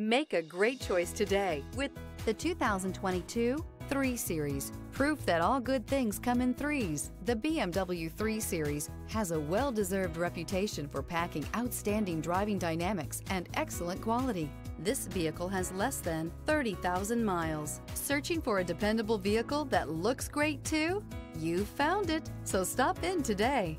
Make a great choice today with the 2022 3 Series. Proof that all good things come in threes. The BMW 3 Series has a well deserved reputation for packing outstanding driving dynamics and excellent quality. This vehicle has less than 30,000 miles. Searching for a dependable vehicle that looks great too? You found it, so stop in today.